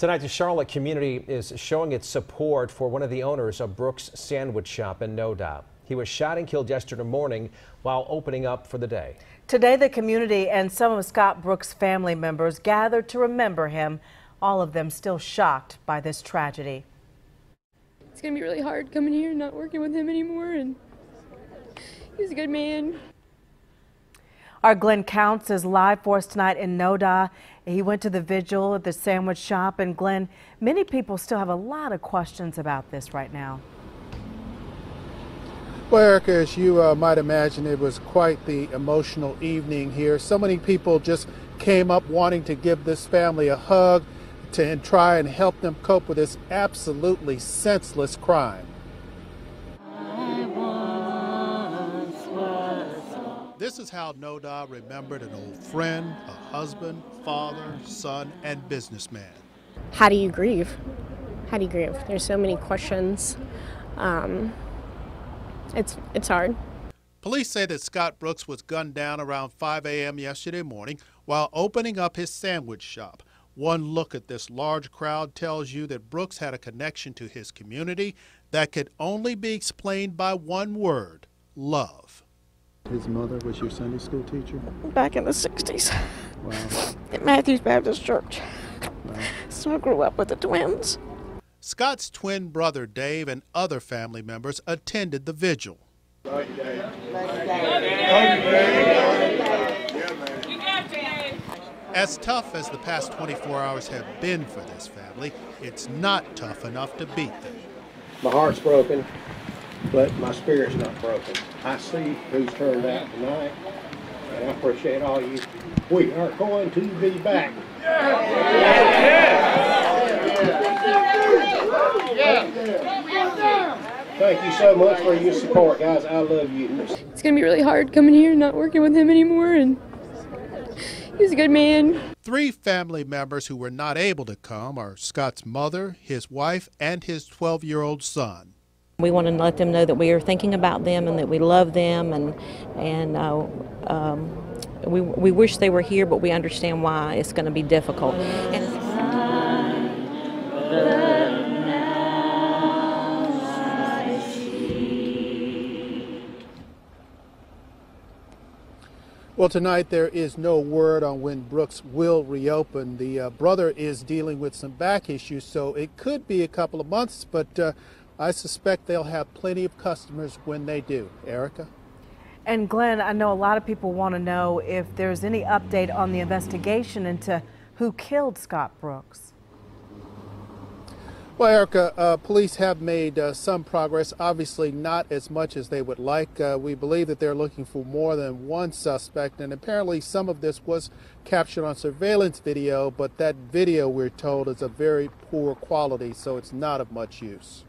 Tonight, the Charlotte community is showing its support for one of the owners of Brooks Sandwich Shop in Noda. He was shot and killed yesterday morning while opening up for the day. Today, the community and some of Scott Brooks' family members gathered to remember him, all of them still shocked by this tragedy. It's going to be really hard coming here and not working with him anymore, and he was a good man. Our Glenn Counts is live for us tonight in Noda. He went to the vigil at the sandwich shop. And Glenn, many people still have a lot of questions about this right now. Well, Erica, as you uh, might imagine, it was quite the emotional evening here. So many people just came up wanting to give this family a hug to and try and help them cope with this absolutely senseless crime. This is how Noda remembered an old friend, a husband, father, son, and businessman. How do you grieve? How do you grieve? There's so many questions. Um, it's it's hard. Police say that Scott Brooks was gunned down around 5 a.m. yesterday morning while opening up his sandwich shop. One look at this large crowd tells you that Brooks had a connection to his community that could only be explained by one word love. His mother was your Sunday school teacher? Back in the 60s. Wow. At Matthews Baptist Church. wow. So I grew up with the twins. Scott's twin brother Dave and other family members attended the vigil. As tough as the past 24 hours have been for this family, it's not tough enough to beat them. My heart's broken, but my spirit's not broken. I see who's turned out tonight, and I appreciate all you. We are going to be back. Thank you so much for your support, guys. I love you. It's going to be really hard coming here and not working with him anymore, and he was a good man. Three family members who were not able to come are Scott's mother, his wife, and his 12 year old son. We want to let them know that we are thinking about them and that we love them, and and uh, um, we we wish they were here, but we understand why it's going to be difficult. And Well, tonight there is no word on when Brooks will reopen. The uh, brother is dealing with some back issues, so it could be a couple of months, but uh, I suspect they'll have plenty of customers when they do. Erica? And Glenn, I know a lot of people want to know if there's any update on the investigation into who killed Scott Brooks. Well, Erica, uh, police have made uh, some progress, obviously not as much as they would like. Uh, we believe that they're looking for more than one suspect, and apparently some of this was captured on surveillance video, but that video, we're told, is of very poor quality, so it's not of much use.